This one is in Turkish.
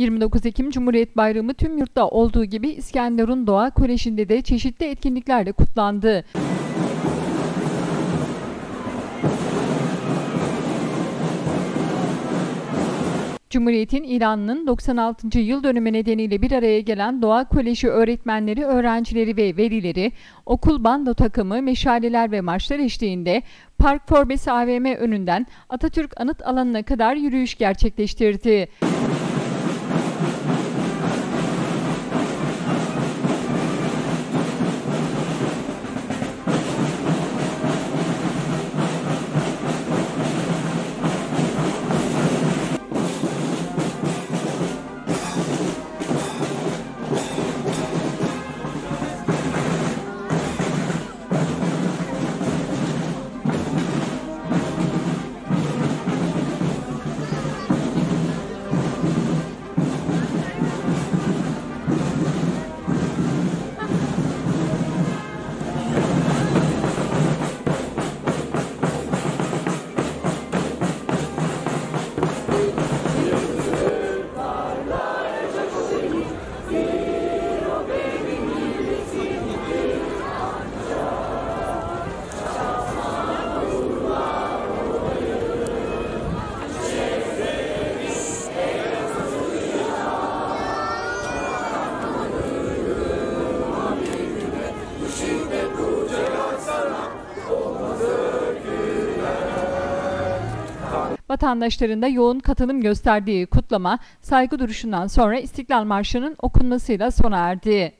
29 Ekim Cumhuriyet Bayramı tüm yurtta olduğu gibi İskenderun Doğa Koleji'nde de çeşitli etkinliklerle kutlandı. Cumhuriyet'in ilanının 96. yıl dönümü nedeniyle bir araya gelen Doğa Koleji öğretmenleri, öğrencileri ve velileri okul bando takımı, meşaleler ve marşlar eşliğinde Park Forbes AVM önünden Atatürk Anıt Alanı'na kadar yürüyüş gerçekleştirdi. Vatandaşların da yoğun katılım gösterdiği kutlama saygı duruşundan sonra İstiklal Marşı'nın okunmasıyla sona erdi.